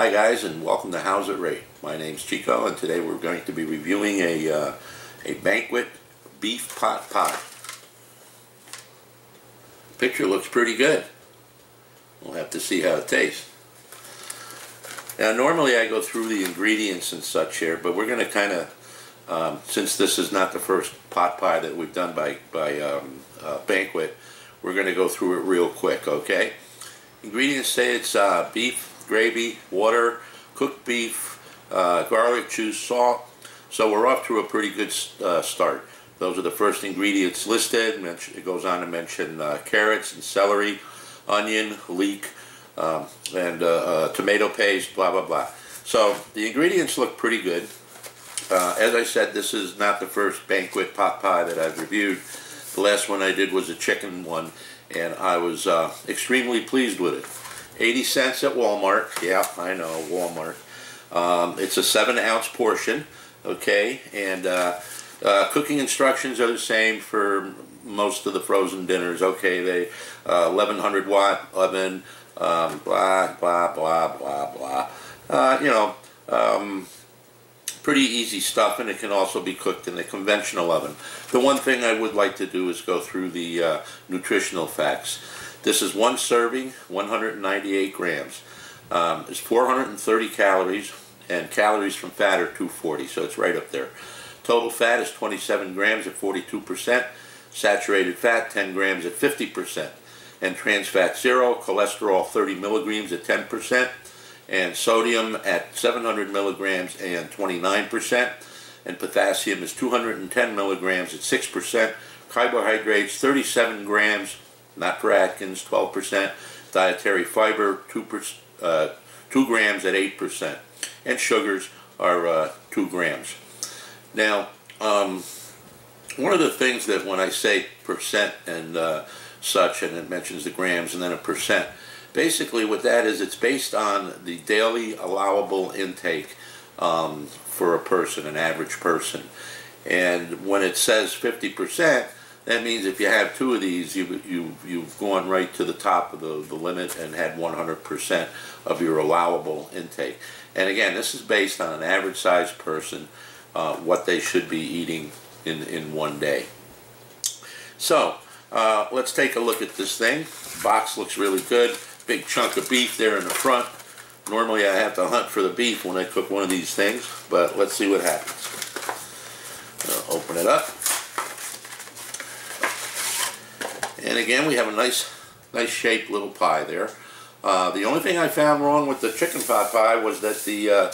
Hi guys and welcome to How's It Rate. My name's Chico and today we're going to be reviewing a, uh, a banquet beef pot pie. Picture looks pretty good. We'll have to see how it tastes. Now normally I go through the ingredients and such here, but we're going to kind of, um, since this is not the first pot pie that we've done by, by um, uh, Banquet, we're going to go through it real quick, okay? Ingredients say it's uh, beef, gravy, water, cooked beef, uh, garlic juice, salt. So we're off to a pretty good uh, start. Those are the first ingredients listed. It goes on to mention uh, carrots and celery, onion, leek, um, and uh, uh, tomato paste, blah, blah, blah. So the ingredients look pretty good. Uh, as I said, this is not the first banquet pot pie that I've reviewed. The last one I did was a chicken one, and I was extremely pleased with it. 80 cents at Walmart. Yeah, I know, Walmart. Um, it's a 7 ounce portion, okay, and uh, uh, cooking instructions are the same for most of the frozen dinners. Okay, they 1100 watt oven, um, blah, blah, blah, blah, blah. Uh, you know, um, pretty easy stuff, and it can also be cooked in the conventional oven. The one thing I would like to do is go through the uh, nutritional facts. This is one serving, 198 grams. Um, it's 430 calories, and calories from fat are 240, so it's right up there. Total fat is 27 grams at 42%, saturated fat 10 grams at 50% and trans fat zero, cholesterol 30 milligrams at 10%, and sodium at 700 milligrams and 29%, and potassium is 210 milligrams at 6%, carbohydrates 37 grams, not for Atkins, 12%, dietary fiber 2, uh, 2 grams at 8%, and sugars are uh, 2 grams. Now, um, one of the things that when I say percent and uh, such, and it mentions the grams and then a percent. Basically, what that is, it's based on the daily allowable intake um, for a person, an average person. And when it says 50%, that means if you have two of these, you, you, you've gone right to the top of the, the limit and had 100% of your allowable intake. And again, this is based on an average sized person, uh, what they should be eating in, in one day. So, uh, let's take a look at this thing. Box looks really good. Big chunk of beef there in the front. Normally I have to hunt for the beef when I cook one of these things, but let's see what happens. Open it up. And again, we have a nice, nice shaped little pie there. Uh, the only thing I found wrong with the chicken pot pie was that the uh,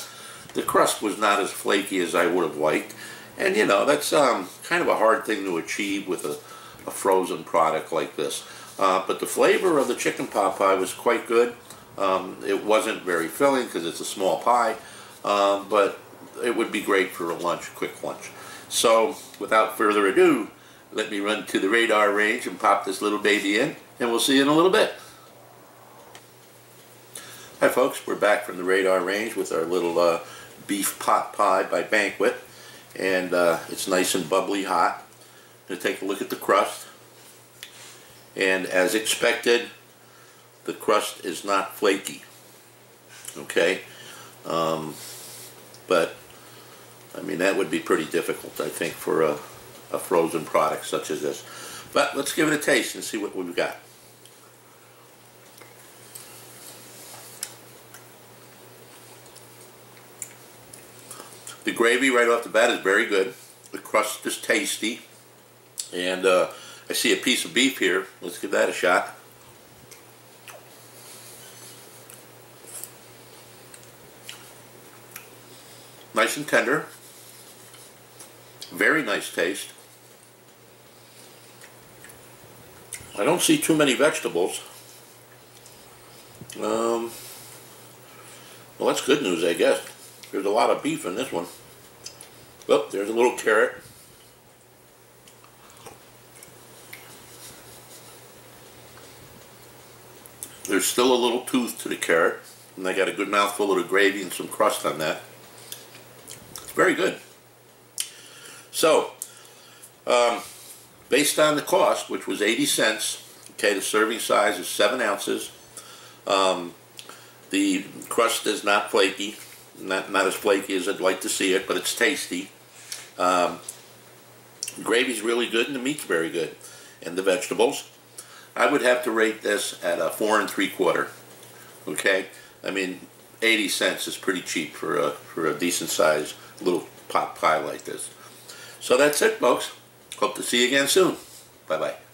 the crust was not as flaky as I would have liked. And you know, that's um, kind of a hard thing to achieve with a a frozen product like this. Uh, but the flavor of the chicken pot pie was quite good. Um, it wasn't very filling because it's a small pie, um, but it would be great for a lunch, quick lunch. So without further ado, let me run to the radar range and pop this little baby in, and we'll see you in a little bit. Hi folks, we're back from the radar range with our little uh, beef pot pie by Banquet, and uh, it's nice and bubbly hot Gonna take a look at the crust. And as expected, the crust is not flaky. Okay? Um, but, I mean, that would be pretty difficult, I think, for a, a frozen product such as this. But let's give it a taste and see what we've got. The gravy right off the bat is very good. The crust is tasty. And uh, I see a piece of beef here. Let's give that a shot. Nice and tender. Very nice taste. I don't see too many vegetables. Um, well, that's good news, I guess. There's a lot of beef in this one. Well, there's a little carrot. There's still a little tooth to the carrot, and I got a good mouthful of the gravy and some crust on that. It's very good. So, um, based on the cost, which was 80 cents, okay, the serving size is 7 ounces. Um, The crust is not flaky, not not as flaky as I'd like to see it, but it's tasty. Um, gravy's really good, and the meat's very good, and the vegetables. I would have to rate this at a four and three quarter. Okay, I mean, eighty cents is pretty cheap for a for a decent sized little pot pie like this. So that's it, folks. Hope to see you again soon. Bye bye.